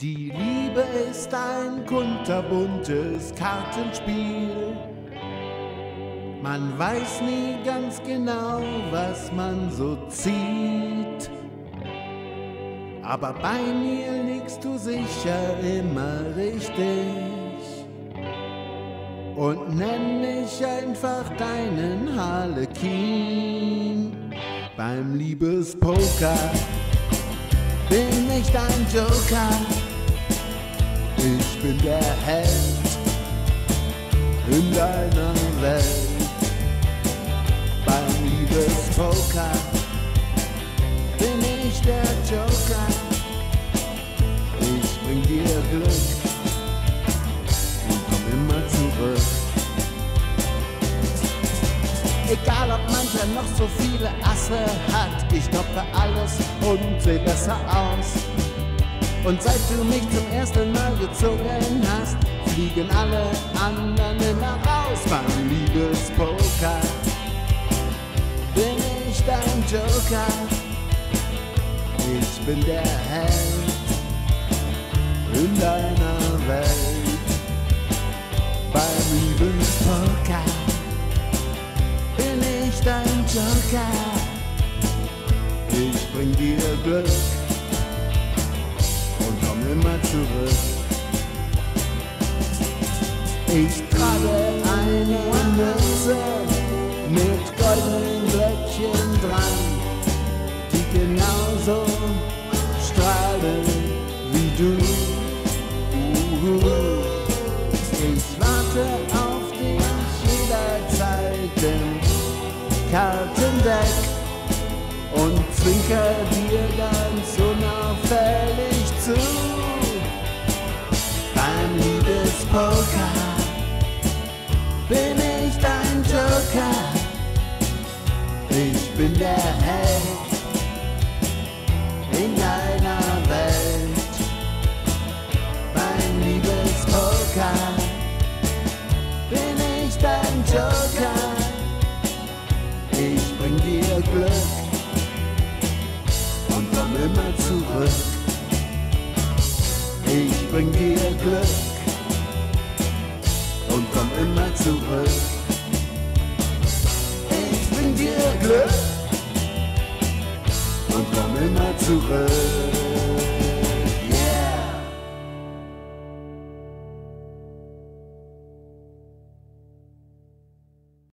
Die Liebe ist ein kunterbuntes Kartenspiel. Man weiß nie ganz genau, was man so zieht. Aber bei mir liegst du sicher immer richtig. Und nenn mich einfach deinen Harlekin. Beim Liebespoker bin ich dein Joker. Ich bin der Held in deiner Welt. Beim Liebespoker bin ich der Joker. Ich bring dir Glück und komm immer zurück. Egal ob mancher noch so viele Asse hat, ich toppe alles und seh besser aus. Und seit du mich zum ersten Mal gezogen hast, fliegen alle anderen immer raus beim Liebespoker. Bin ich dein Joker? Ich bin der Held in deiner Welt. Beim Liebespoker bin ich dein Joker. Ich bring dir Glück zurück. Ich trage eine Mütze mit goldenen Glöckchen dran, die genauso strahlen wie du. Uhu. Ich warte auf dich jederzeit im Kartendeck und zwinker dir Liebespoker bin ich dein Joker. Ich bin der Held in deiner Welt. Beim Liebespoker bin ich dein Joker. Ich bring dir Glück und komm immer zurück. Ich bring dir Glück immer zurück. Ich bring dir Glück und komm immer zurück.